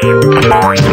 Bye.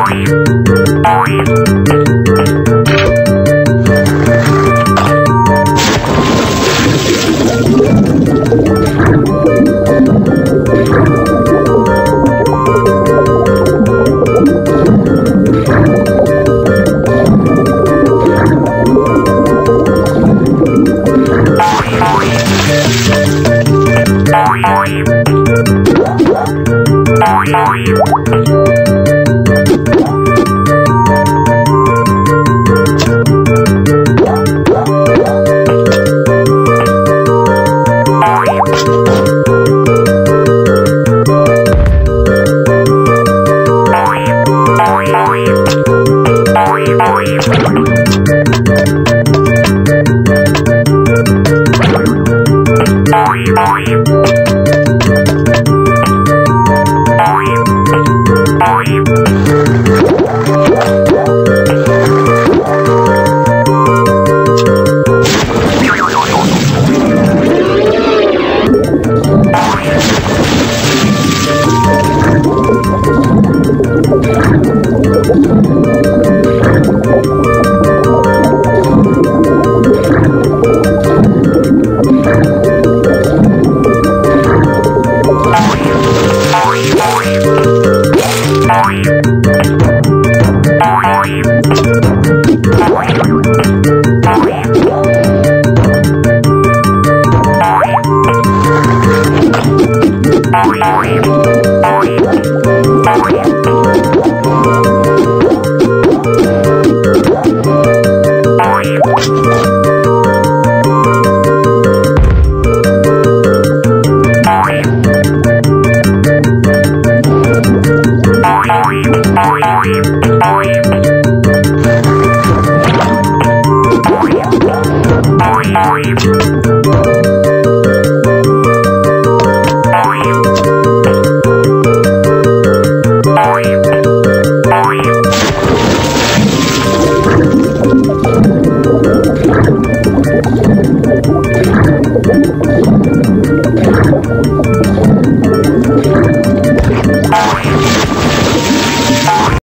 Boing. Boing. Bye.